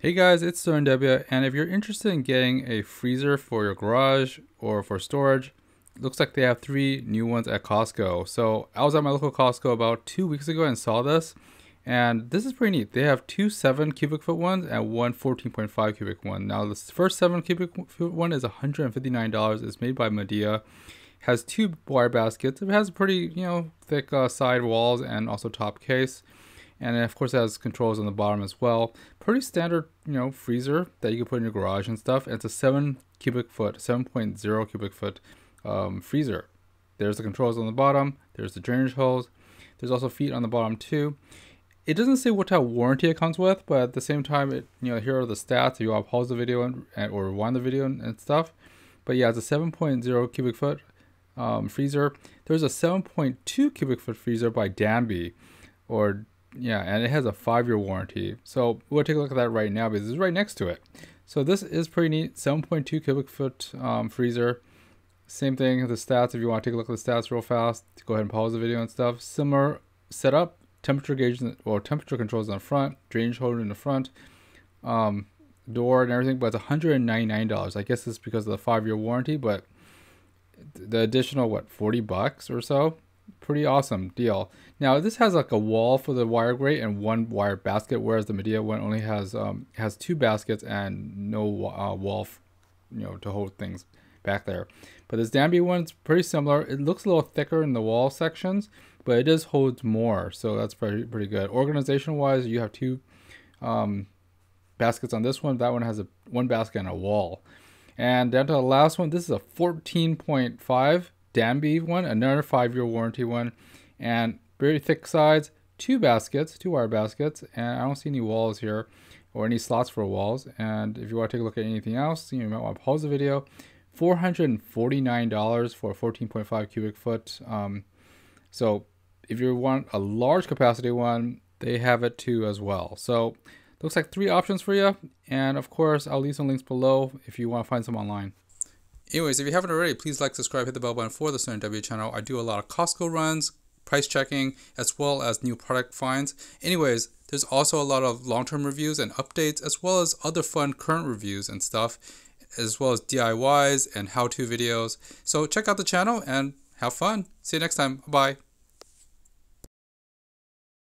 Hey guys, it's SterlingW, and if you're interested in getting a freezer for your garage or for storage, looks like they have three new ones at Costco. So I was at my local Costco about two weeks ago and saw this, and this is pretty neat. They have two 7 cubic foot ones and one 14.5 cubic one. Now the first 7 cubic foot one is $159. It's made by Midea. Has two wire baskets. It has pretty, you know, thick uh, side walls and also top case and of course it has controls on the bottom as well. Pretty standard, you know, freezer that you can put in your garage and stuff. It's a seven cubic foot, 7.0 cubic foot um, freezer. There's the controls on the bottom. There's the drainage holes. There's also feet on the bottom too. It doesn't say what type of warranty it comes with, but at the same time, it you know here are the stats. If you want to pause the video and, or rewind the video and, and stuff. But yeah, it's a 7.0 cubic foot um, freezer. There's a 7.2 cubic foot freezer by Danby, or yeah, and it has a five-year warranty. So we'll take a look at that right now because it's right next to it. So this is pretty neat. 7.2 cubic foot um, freezer. Same thing, the stats, if you want to take a look at the stats real fast, go ahead and pause the video and stuff. Similar setup, temperature gauge, or temperature controls on the front, drainage holder in the front, um, door and everything, but it's $199. I guess it's because of the five-year warranty, but the additional, what, 40 bucks or so pretty awesome deal. Now this has like a wall for the wire grate and one wire basket, whereas the Midea one only has um, has two baskets and no uh, wall, you know, to hold things back there. But this Danby one's pretty similar. It looks a little thicker in the wall sections, but it does hold more, so that's pretty pretty good. Organization wise, you have two um, baskets on this one. That one has a one basket and a wall. And down to the last one, this is a 14.5 Danby one, another five year warranty one, and very thick sides, two baskets, two wire baskets, and I don't see any walls here or any slots for walls. And if you want to take a look at anything else, you might want to pause the video. $449 for a 14.5 cubic foot. Um, so if you want a large capacity one, they have it too as well. So looks like three options for you. And of course, I'll leave some links below if you want to find some online. Anyways, if you haven't already, please like, subscribe, hit the bell button for the SterlingW channel. I do a lot of Costco runs, price checking, as well as new product finds. Anyways, there's also a lot of long-term reviews and updates, as well as other fun current reviews and stuff, as well as DIYs and how-to videos. So check out the channel and have fun. See you next time. Bye.